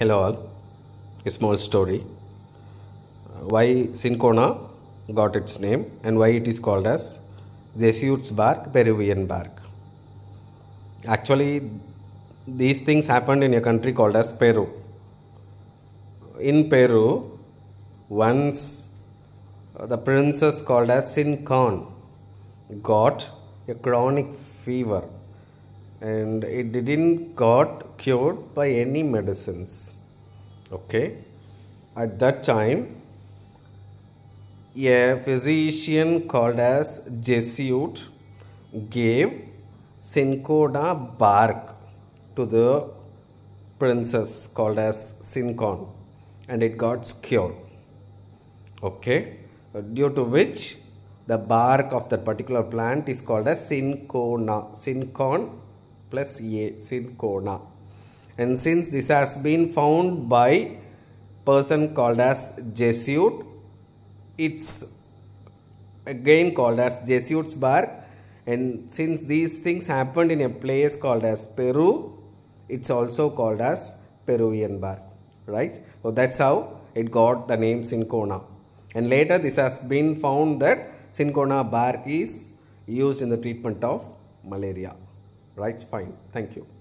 Hello all. A small story. Why Cinchona got its name and why it is called as Jesuit's bark, Peruvian bark. Actually, these things happened in a country called as Peru. In Peru, once uh, the princess called as Sincon got a chronic fever and it didn't got cured by any medicines. Okay? At that time a physician called as jesuit gave cinchona bark to the princess called as sincon and it got cured. Okay? Due to which the bark of that particular plant is called as cinchona sincon plus a cinchona and since this has been found by person called as jesuit it's again called as jesuit's bar. and since these things happened in a place called as peru it's also called as peruvian bar, right? So that's how it got the name cinchona and later this has been found that cinchona bar is used in the treatment of malaria right fine. Thank you